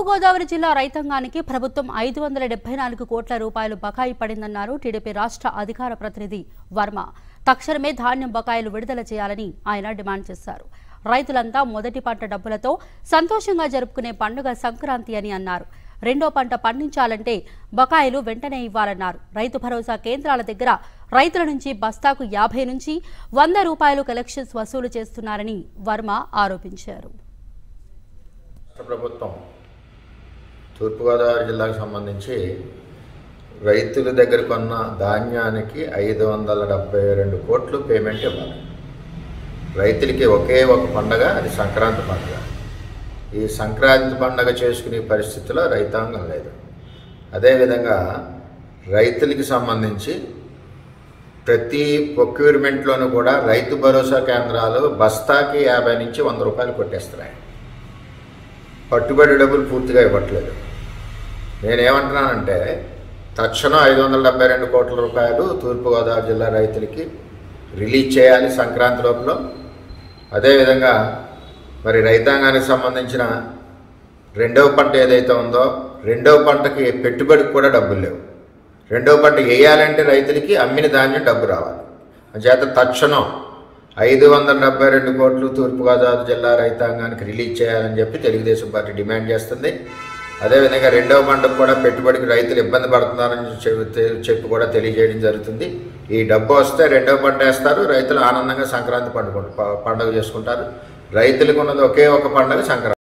తూర్పుగోదావరి జిల్లా రైతాంగానికి ప్రభుత్వం ఐదు వందల డెబ్బై నాలుగు కోట్ల రూపాయలు బకాయి పడిందన్నారు టీడీపీ రాష్ట్ర అధికార ప్రతినిధి వర్మ. తక్షణమే ధాన్యం బకాయిలు విడుదల చేయాలని ఆయన డిమాండ్ చేశారు. రైతులంతా మొదటి పంట డబ్బులతో సంతోషంగా జరుపుకునే పండుగ సంక్రాంతి అని అన్నారు. రెండో పంట పండించాలంటే బకాయిలు వెంటనే ఇవ్వాలన్నారు. రైతు భరోసా కేంద్రాల దగ్గర రైతుల నుంచి బస్తాకు యాభై నుంచి వంద రూపాయలు కలెక్షన్స్ వసూలు చేస్తున్నారని వర్మ ఆరోపించారు. ప్రభుత్వం తూర్పుగోదావరి జిల్లాకు సంబంధించి రైతుల దగ్గర కొన్న ధాన్యానికి ఐదు వందల డెబ్బై రెండు కోట్లు పేమెంట్ ఇవ్వాలి. రైతులకి ఒకే ఒక పండగ అది సంక్రాంతి పండుగ. ఈ సంక్రాంతి పండగ చేసుకునే పరిస్థితిలో రైతాంగం లేదు. అదేవిధంగా రైతులకి సంబంధించి ప్రతి ప్రొక్యూర్మెంట్లోనూ కూడా రైతు భరోసా కేంద్రాలు బస్తాకి యాభై నుంచి వంద రూపాయలు కొట్టేస్తున్నాయి. పట్టుబడి డబ్బులు పూర్తిగా ఇవ్వట్లేదు. నేనేమంటున్నానంటే తక్షణం ఐదు వందల డెబ్బై రెండు కోట్ల రూపాయలు తూర్పుగోదావరి జిల్లా రైతులకి రిలీజ్ చేయాలి సంక్రాంతి లోపల అదేవిధంగా మరి రైతాంగానికి సంబంధించిన రెండవ పంట ఏదైతే ఉందో రెండవ పంటకి పెట్టుబడికి కూడా డబ్బులు లేవు. రెండవ పంట వేయాలంటే రైతులకి అమ్మిన ధాన్యం డబ్బు రావాలి. చేత తక్షణం ఐదు వందల డెబ్బై రెండు కోట్లు తూర్పుగోదావరి జిల్లా రైతాంగానికి రిలీజ్ చేయాలని చెప్పి తెలుగుదేశం పార్టీ డిమాండ్ చేస్తుంది. అదేవిధంగా రెండవ పంటకు కూడా పెట్టుబడికి రైతులు ఇబ్బంది పడుతున్నారని చెప్పి కూడా తెలియజేయడం జరుగుతుంది. ఈ డబ్బు వస్తే రెండవ పంట వేస్తారు రైతులు ఆనందంగా సంక్రాంతి పండుగ పండుగ చేసుకుంటారు. రైతులకు ఉన్నది ఒకే ఒక పండుగ సంక్రాంతి.